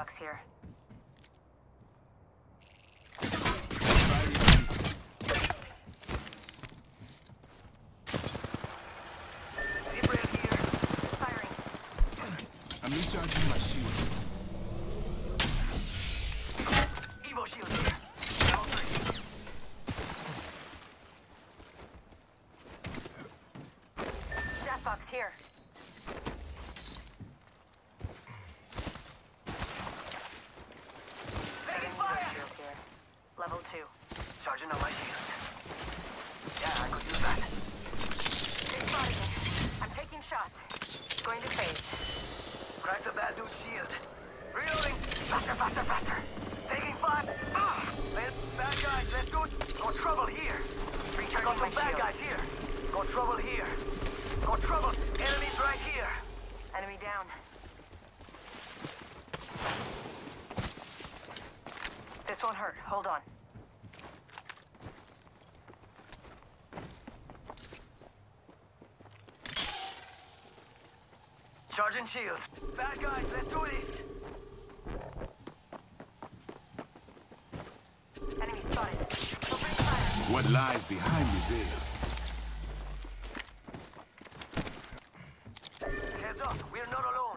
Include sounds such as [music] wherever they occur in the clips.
Fox here. Zipper here. Firing. I'm recharging my shields. Evo shield here. Level three. Stat Fox here. Taking fire! Shield here. Level two. Charging on my shields. Yeah, I could use that. They spotted me. I'm taking shots. Going to phase. Crack the bad dude's shield. Reloading. Faster, faster, faster. Taking fire. Ah! Man, bad guys, let's go. Got trouble here. Recharging Got my some bad shield. guys here. Got trouble here. Got trouble. Enemies right here. Enemy down. This won't hurt. Hold on. Charging shield. Bad guys, let's do this. Enemy spotted. What lies behind the veil? Heads up, we're not alone.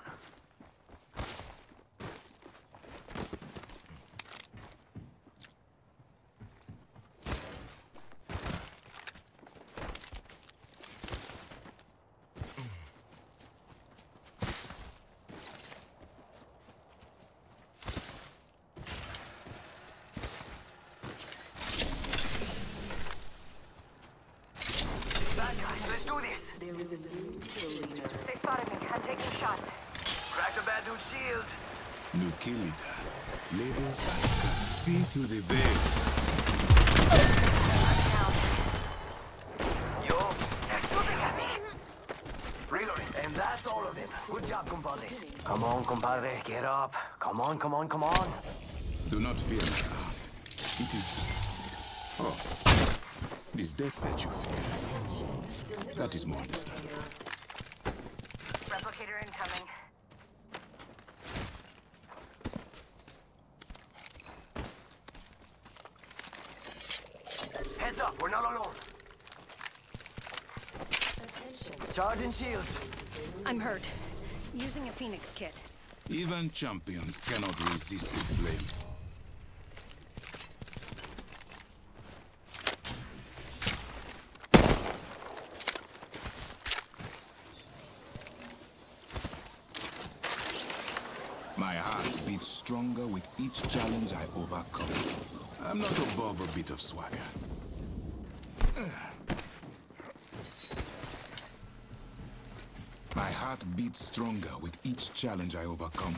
Bad guys, let's do this. There is a new kill leader. They spotted me. I'm taking shots. Crack the bad dude's shield. New kill. Labels. See through the veil. Down. Yo, they're shooting at me. Reloading, and that's all of them. Good job, compadres. Come on, compadre, get up. Come on, come on, come on. Do not fear my heart. It is. Oh. It is death that you fear. That is more understandable. Replicator incoming. Heads up, we're not alone. Charging shields. I'm hurt. Using a Phoenix kit. Even champions cannot resist the flame. My heart beats stronger with each challenge I overcome. I'm not above a bit of swagger. My heart beats stronger with each challenge I overcome.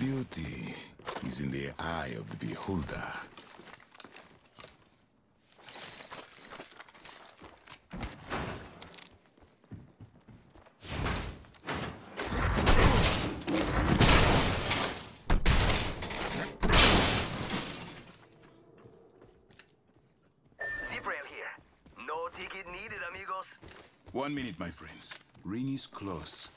Beauty is in the eye of the beholder. Ticket needed, amigos. One minute, my friends. Ring is close.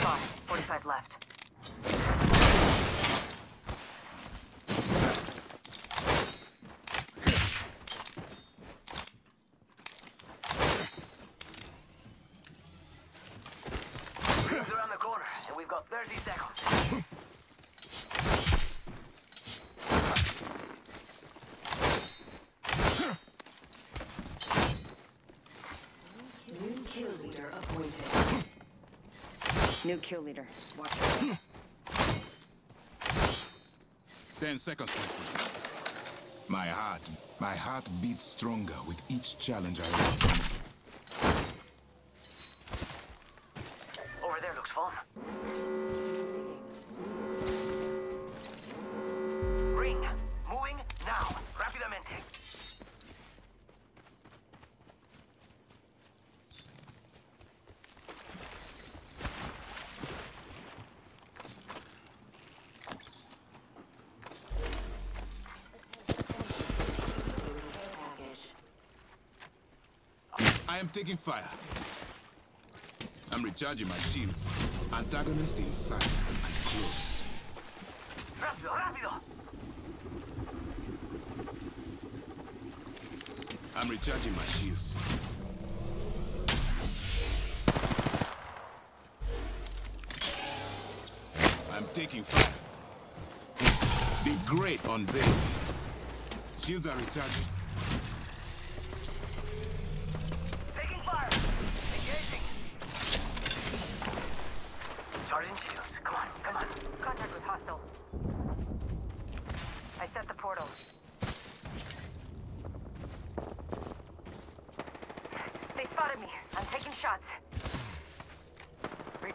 Spot. 45 left. Rings around the corner, and got 30 seconds. New kill leader appointed. New kill leader. Watch your back. Ten seconds, my. My heart, my heart beats stronger with each challenge I overcome. I am taking fire. I'm recharging my shields. Antagonist in sight and close. Rápido, rápido. I'm recharging my shields. I'm taking fire. The great unveiled. Shields are recharging. Taking fire. Engaging. Charging shields. Come on, come on. Contact with hostile. I set the portal. They spotted me. I'm taking shots. Re-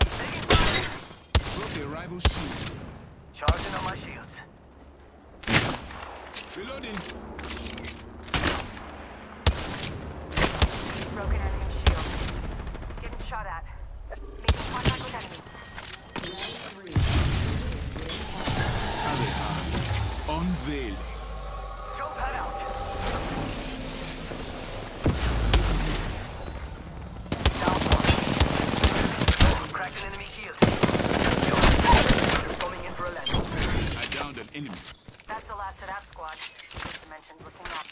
Taking fire. Broke the rival shield. Charging on my shields. Reloading. Broken enemy shield. Getting shot at. Unveiled. Jump pad out. Down one. Cracked an enemy shield. Coming in for a land. I downed an enemy. That's the last of that squad. Dimensions looking up.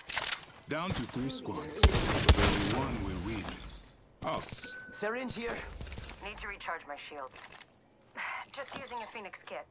Down to three squads. Only one will win. Us. Syringe here. Need to recharge my shields. [sighs] Just using a Phoenix kit.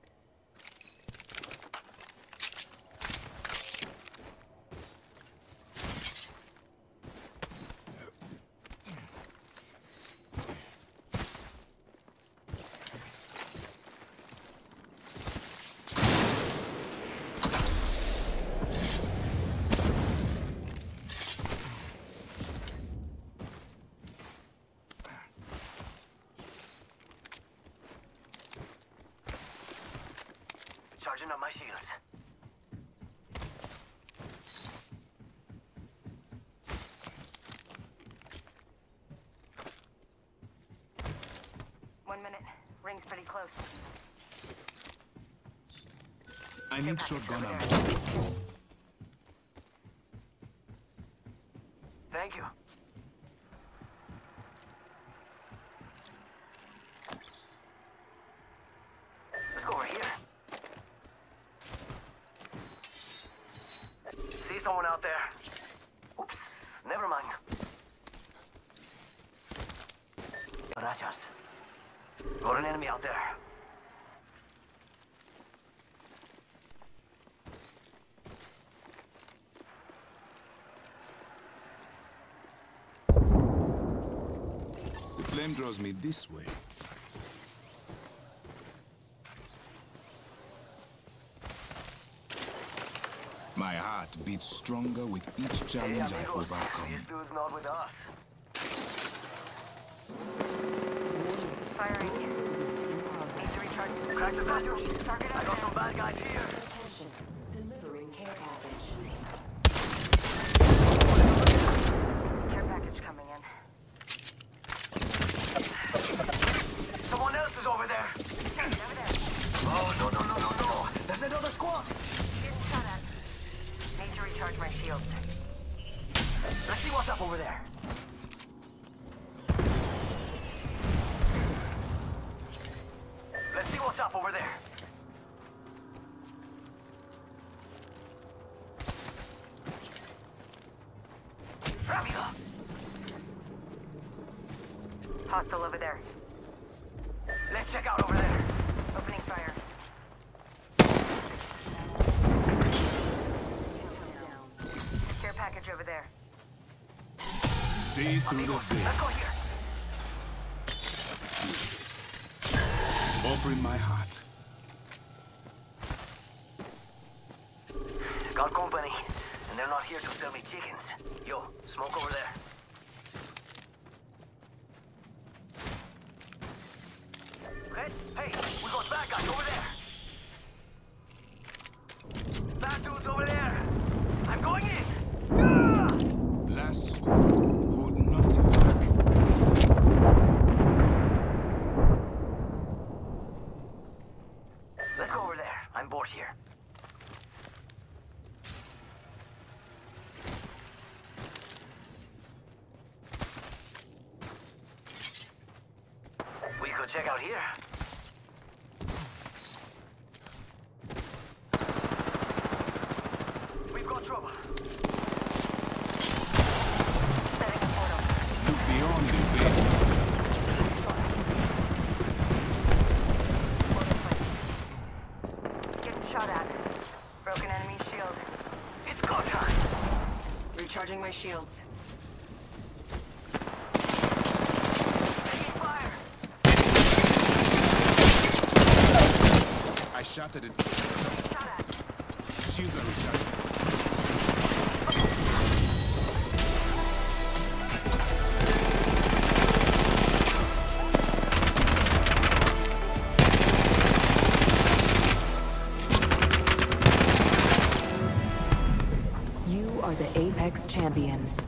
Charging up my shields. One minute. Ring's pretty close. I need shotgun ammo. Thank you. Let's go over here. See someone out there? Oops, never mind. Gracias. Got an enemy out there. The flame draws me this way. My heart stronger with each Hey, challenge I amigos, overcome. this dude's not with us. Firing. Need to recharge. Crack the. Target I got some bad guys here. Over there. Let's see what's up over there. Hostile over there. Let's check out over there. Opening fire. Care package over there. See through the Let's veil, offering my heart. Got company, and they're not here to sell me chickens. Yo, smoke over there. Hey, hey, we got bad guys over there. Bad dudes over there. I'm going in. Ah! Last squad, hold nothing back. Let's go over there. I'm bored here. Could check out here. We've got trouble. Setting a portal. Look beyond the veil. Portal placed. Getting shot at. Broken enemy shield. It's go time. Recharging my shields. I. Shot at. Shields Champions.